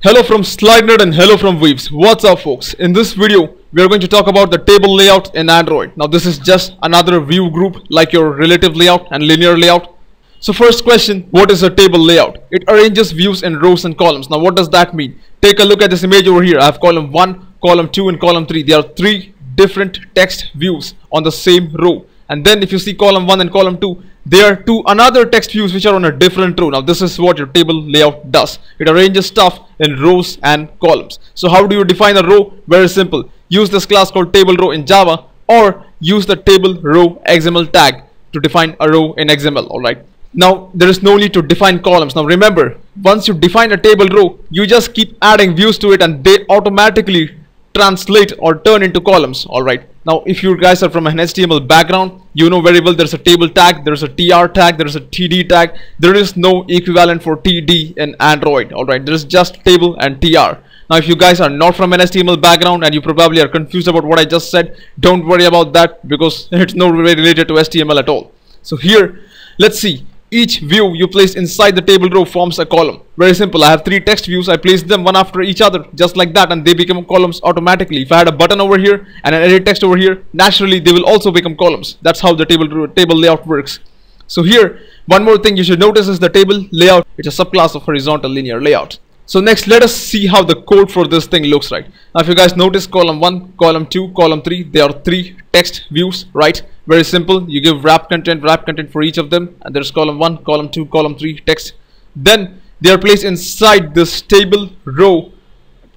Hello from SlideNerd and hello from Vivz. What's up folks? In this video, we are going to talk about the table layout in Android. Now this is just another view group like your relative layout and linear layout. So first question, what is a table layout? It arranges views in rows and columns. Now what does that mean? Take a look at this image over here. I have column 1, column 2 and column 3. There are three different text views on the same row. And then if you see column 1 and column 2, there are two another text views which are on a different row. Now this is what your table layout does. It arranges stuff in rows and columns. So how do you define a row? Very simple. Use this class called table row in Java or use the table row XML tag to define a row in XML. Alright. Now there is no need to define columns. Now remember, once you define a table row, you just keep adding views to it and they automatically translate or turn into columns alright now if you guys are from an HTML background you know very well there's a table tag there's a tr tag there's a td tag. There is no equivalent for td in Android alright? There's just table and tr now if you guys are not from an HTML background and you probably are confused about what I just said don't worry about that because it's not related to HTML at all. So here let's see each view you place inside the table row forms a column. Very simple. I have three text views. I place them one after each other just like that and they become columns automatically. If I had a button over here and an edit text over here naturally they will also become columns. That's how the table table layout works. So here one more thing you should notice is the table layout. It's a subclass of horizontal linear layout so next let us see how the code for this thing looks right? Now if you guys notice column 1 column 2 column 3 there are three text views right? Very simple. You give wrap content wrap content for each of them and there's column 1 column 2 column 3 text. Then they are placed inside this table row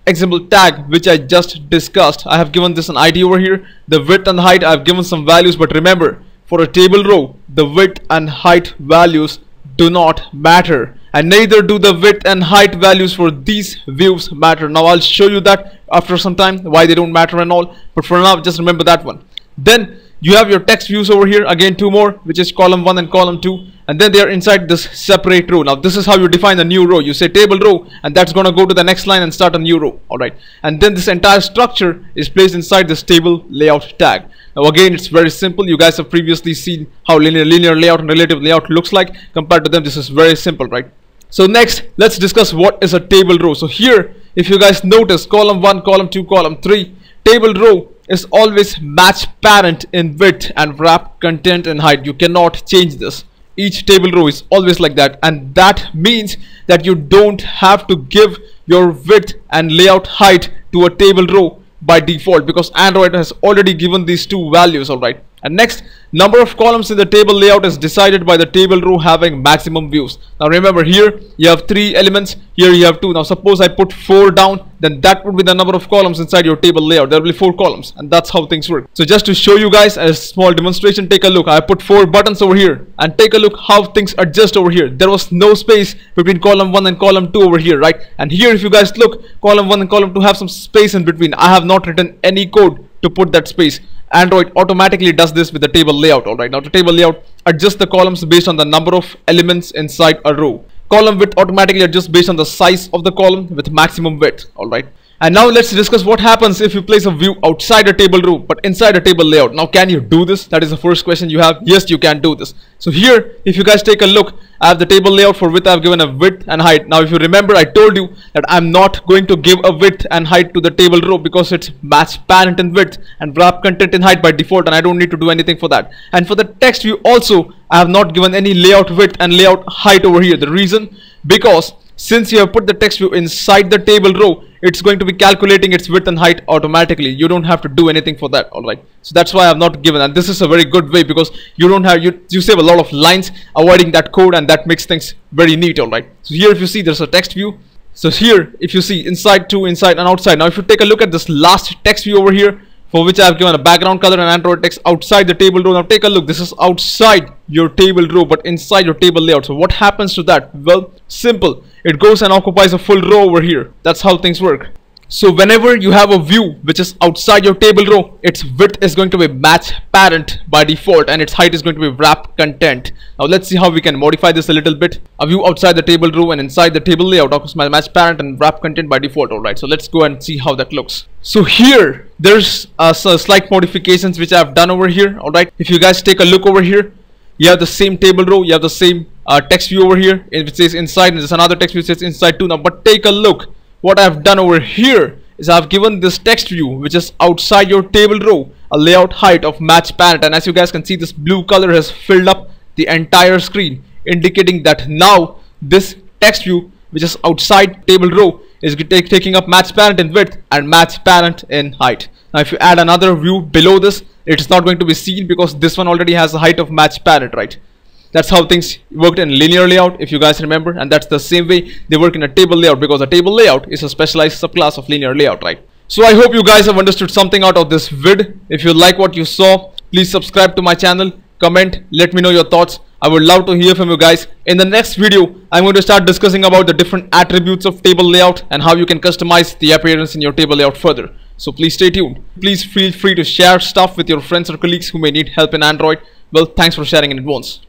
example tag which I just discussed. I have given this an ID over here. The width and height I have given some values but remember for a table row the width and height values do not matter and neither do the width and height values for these views matter. Now I'll show you that after some time why they don't matter and all. But for now just remember that one. Then you have your text views over here. Again two more which is column 1 and column 2 and then they are inside this separate row. Now this is how you define a new row. You say table row and that's gonna go to the next line and start a new row. Alright and then this entire structure is placed inside this table layout tag. Now again it's very simple. You guys have previously seen how linear linear layout and relative layout looks like. Compared to them this is very simple right so next let's discuss what is a table row. So here if you guys notice column 1 column 2 column 3 table row is always match parent in width and wrap content and height. You cannot change this. Each table row is always like that. And that means that you don't have to give your width and layout height to a table row by default because Android has already given these two values alright and next number of columns in the table layout is decided by the table row having maximum views. Now remember here you have three elements. Here you have two. Now suppose I put four down then that would be the number of columns inside your table layout. There will be four columns and that's how things work. So just to show you guys a small demonstration take a look. I put four buttons over here and take a look how things adjust over here. There was no space between column 1 and column 2 over here right? And here if you guys look column 1 and column 2 have some space in between. I have not written any code to put that space Android automatically does this with the table layout alright now the table layout adjusts the columns based on the number of elements inside a row. Column width automatically adjusts based on the size of the column with maximum width alright and now let's discuss what happens if you place a view outside a table row but inside a table layout. Now can you do this? That is the first question you have. Yes, you can do this. So here, if you guys take a look, I have the table layout for width. I've given a width and height. Now if you remember, I told you that I'm not going to give a width and height to the table row because it's match parent in width and wrap content in height by default and I don't need to do anything for that. And for the text view also, I have not given any layout width and layout height over here. The reason? Because since you have put the text view inside the table row it's going to be calculating its width and height automatically. You don't have to do anything for that all right? So that's why i've not given and this is a very good way because you don't have you you save a lot of lines avoiding that code and that makes things very neat all right? So here if you see there's a text view. So here if you see inside two inside and outside. Now if you take a look at this last text view over here for which I have given a background color and Android text outside the table row. Now take a look, this is outside your table row but inside your table layout. So what happens to that? Well, simple. It goes and occupies a full row over here. That's how things work. So whenever you have a view which is outside your table row, its width is going to be match parent by default and its height is going to be wrap content. Now let's see how we can modify this a little bit. A view outside the table row and inside the table layout occupies match parent and wrap content by default. Alright, so let's go and see how that looks. So here, there's uh, slight modifications which I've done over here. Alright, if you guys take a look over here, you have the same table row, you have the same uh, text view over here, which says inside, and there's another text view says inside too now. But take a look what I've done over here is I've given this text view which is outside your table row a layout height of match parent and as you guys can see this blue color has filled up the entire screen indicating that now this text view which is outside table row is taking up match parent in width and match parent in height. Now if you add another view below this it's not going to be seen because this one already has the height of match parent right? That's how things worked in linear layout if you guys remember and that's the same way they work in a table layout because a table layout is a specialized subclass of linear layout right? So I hope you guys have understood something out of this vid. If you like what you saw please subscribe to my channel comment let me know your thoughts I would love to hear from you guys. In the next video I'm going to start discussing about the different attributes of table layout and how you can customize the appearance in your table layout further. So please stay tuned. Please feel free to share stuff with your friends or colleagues who may need help in Android. Well thanks for sharing in advance